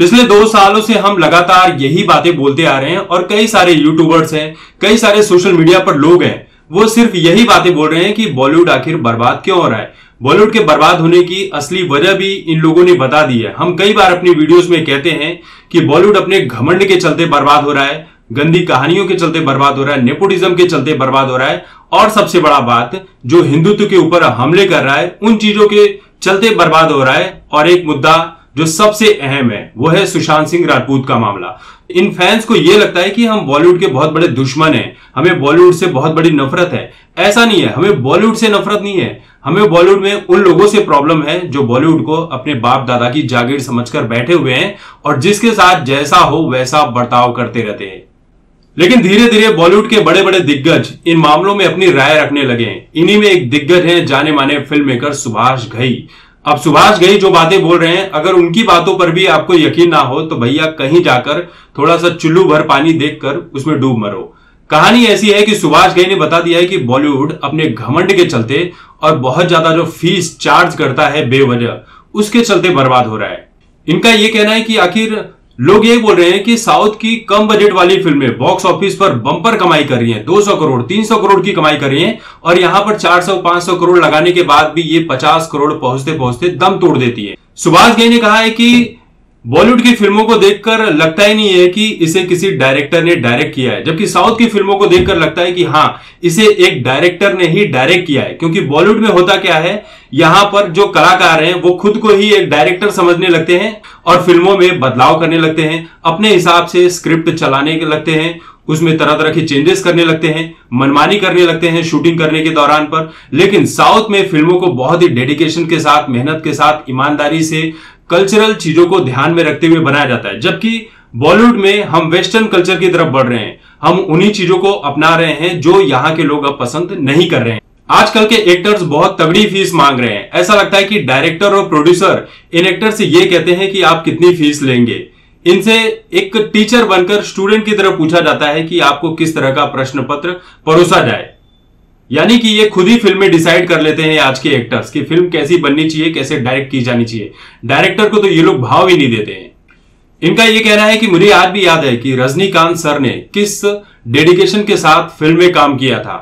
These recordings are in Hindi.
पिछले दो सालों से हम लगातार यही बातें बोलते आ रहे हैं और कई सारे यूट्यूबर्स हैं, कई सारे सोशल मीडिया पर लोग हैं। वो सिर्फ़ यही बातें बोल रहे हैं कि बॉलीवुड आखिर बर्बाद क्यों हो रहा है? बॉलीवुड के बर्बाद होने की असली वजह भी इन लोगों ने बता दी है। हम कई बार अपनी वीडियोस में कहते हैं कि बॉलीवुड अपने घमंड के चलते बर्बाद हो रहा है, गंदी कहानियों के चलते बर्बाद हो रहा है नेपोटिज्म के चलते बर्बाद हो रहा है और सबसे बड़ा बात, जो हिंदुत्व के ऊपर हमले कर रहा है, उन चीज़ों के चलते बर्बाद हो रहा है। और एक मुद्दा जो सबसे अहम है, वो है सुशांत सिंह राजपूत का मामला। इन फैंस को यह लगता है कि हम बॉलीवुड के बहुत बड़े दुश्मन हैं, हमें बॉलीवुड से बहुत बड़ी नफरत है। ऐसा नहीं है, हमें बॉलीवुड से नफरत नहीं है। हमें बॉलीवुड में उन लोगों से प्रॉब्लम है, जो बॉलीवुड को अपने बाप दादा की जागीर समझकर बैठे हुए हैं और जिसके साथ जैसा हो, वैसा बर्ताव करते रहते हैं। लेकिन धीरे धीरे बॉलीवुड के बड़े बड़े दिग्गज इन मामलों में अपनी राय रखने लगे हैं। इन्हीं में एक दिग्गज है जाने माने फ़िल्म मेकर सुभाष घई। अब सुभाष गई जो बातें बोल रहे हैं, अगर उनकी बातों पर भी आपको यकीन ना हो तो भैया कहीं जाकर थोड़ा सा चुल्लू भर पानी देखकर उसमें डूब मरो। कहानी ऐसी है कि सुभाष गई ने बता दिया है कि बॉलीवुड अपने घमंड के चलते और बहुत ज़्यादा जो फ़ीस चार्ज करता है बेवजह, उसके चलते बर्बाद हो रहा है। इनका यह कहना है कि आखिर लोग ये बोल रहे हैं कि साउथ की कम बजट वाली फ़िल्में बॉक्स ऑफ़िस पर बंपर कमाई कर रही हैं। 200 करोड़ 300 करोड़ की कमाई कर रही हैं और यहाँ पर 400 500 करोड़ लगाने के बाद भी ये 50 करोड़ पहुँचते पहुँचते दम तोड़ देती है। सुभाष गई ने कहा है कि बॉलीवुड की फ़िल्मों को देखकर लगता ही नहीं है कि इसे किसी डायरेक्टर ने डायरेक्ट किया है, जबकि साउथ की फ़िल्मों को देखकर लगता है कि हाँ इसे एक डायरेक्टर ने ही डायरेक्ट किया है, क्योंकि बॉलीवुड में होता क्या है, यहाँ पर जो कलाकार हैं, वो खुद को ही एक डायरेक्टर समझने लगते हैं और फ़िल्मों में बदलाव करने लगते हैं, अपने हिसाब से स्क्रिप्ट चलाने के लगते हैं, उसमें तरह तरह के चेंजेस करने लगते हैं, मनमानी करने लगते हैं शूटिंग करने के दौरान पर, लेकिन साउथ में फ़िल्मों को बहुत ही डेडिकेशन के साथ, मेहनत के साथ, ईमानदारी से कल्चरल चीज़ों को ध्यान में रखते हुए बनाया जाता है। जबकि बॉलीवुड में हम वेस्टर्न कल्चर की तरफ़ बढ़ रहे हैं। हम उन्हीं चीज़ों को अपना रहे हैं जो यहाँ के लोग अब पसंद नहीं कर रहे हैं। आजकल के एक्टर्स बहुत तगड़ी फ़ीस मांग रहे हैं। ऐसा लगता है कि डायरेक्टर और प्रोड्यूसर इन एक्टर से ये कहते हैं कि आप कितनी फ़ीस लेंगे। इनसे एक टीचर बनकर स्टूडेंट की तरफ़ पूछा जाता है कि आपको किस तरह का प्रश्न पत्र परोसा जाए। यानी कि ये खुद ही फ़िल्में डिसाइड कर लेते हैं आज के एक्टर्स की फ़िल्म कैसी बननी चाहिए, कैसे डायरेक्ट की जानी चाहिए। डायरेक्टर को तो ये लोग भाव ही नहीं देते हैं। इनका ये कहना है कि मुझे आज भी याद है कि रजनीकांत सर ने किस डेडिकेशन के साथ फ़िल्म में काम किया था।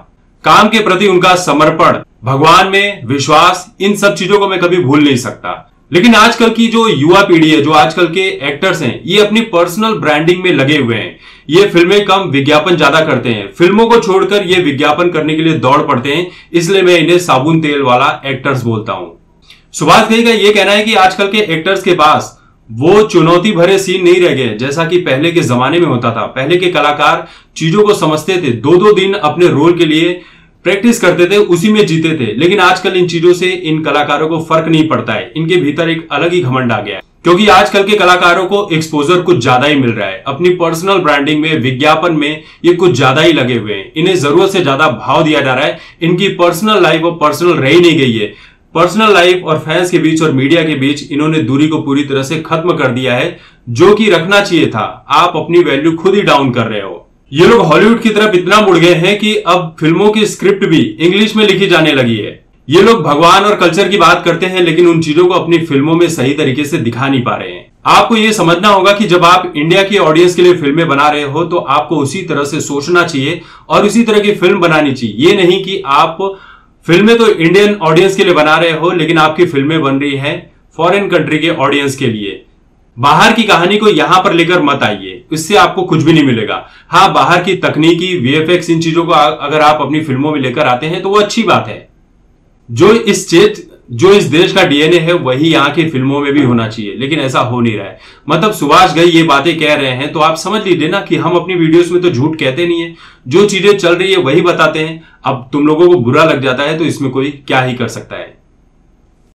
काम के प्रति उनका समर्पण, भगवान में विश्वास, इन सब चीज़ों को मैं कभी भूल नहीं सकता। लेकिन आजकल की जो युवा पीढ़ी है, जो आजकल के एक्टर्स हैं, ये अपनी पर्सनल ब्रांडिंग में लगे हुए हैं। ये फ़िल्में कम विज्ञापन ज़्यादा करते हैं। फ़िल्मों को छोड़कर ये विज्ञापन करने के लिए दौड़ पड़ते हैं, इसलिए मैं इन्हें साबुन तेल वाला एक्टर्स बोलता हूँ। सुभाष घई का ये कहना है कि आजकल के एक्टर्स के पास वो चुनौती भरे सीन नहीं रह गए, जैसा कि पहले के जमाने में होता था। पहले के कलाकार चीज़ों को समझते थे। दो दो दिन अपने रोल के लिए प्रैक्टिस करते थे, उसी में जीते थे। लेकिन आजकल इन चीज़ों से इन कलाकारों को फ़र्क नहीं पड़ता है। इनके भीतर एक अलग ही घमंड आ गया है। क्योंकि आजकल के कलाकारों को एक्सपोजर कुछ ज़्यादा ही मिल रहा है। अपनी पर्सनल ब्रांडिंग में, विज्ञापन में ये कुछ ज़्यादा ही लगे हुए हैं। इन्हें ज़रूरत से ज़्यादा भाव दिया जा रहा है। इनकी पर्सनल लाइफ और पर्सनल रह नहीं गई है। पर्सनल लाइफ और फैंस के बीच और मीडिया के बीच इन्होंने दूरी को पूरी तरह से खत्म कर दिया है। जो कि रखना चाहिए था। आप अपनी वैल्यू खुद ही डाउन कर रहे हो। ये लोग हॉलीवुड की तरफ़ इतना मुड़ गए हैं कि अब फ़िल्मों की स्क्रिप्ट भी इंग्लिश में लिखी जाने लगी है। ये लोग भगवान और कल्चर की बात करते हैं, लेकिन उन चीज़ों को अपनी फ़िल्मों में सही तरीके से दिखा नहीं पा रहे हैं। आपको ये समझना होगा कि जब आप इंडिया की ऑडियंस के लिए फ़िल्में बना रहे हो तो आपको उसी तरह से सोचना चाहिए और उसी तरह की फ़िल्म बनानी चाहिए। ये नहीं कि आप फ़िल्में तो इंडियन ऑडियंस के लिए बना रहे हो, लेकिन आपकी फ़िल्में बन रही हैं फॉरेन कंट्री के ऑडियंस के लिए। बाहर की कहानी को यहाँ पर लेकर मत आइए। इससे आपको कुछ भी नहीं मिलेगा। हाँ बाहर की तकनीकी वीएफएक्स इन चीज़ों को अगर आप अपनी फ़िल्मों में लेकर आते हैं तो वो अच्छी बात है। जो इस चेत, जो इस देश का डीएनए है, वही यहाँ की फ़िल्मों में भी होना चाहिए, लेकिन ऐसा हो नहीं रहा है। मतलब सुभाष गई ये बातें कह रहे हैं तो आप समझ लीजिए ना कि हम अपनी वीडियोस में तो झूठ कहते नहीं है। जो चीज़ें चल रही है, वही बताते हैं। अब तुम लोगों को बुरा लग जाता है तो इसमें कोई क्या ही कर सकता है।